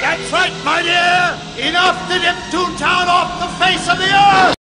That's right, my dear! Enough to dip Toontown off the face of the earth!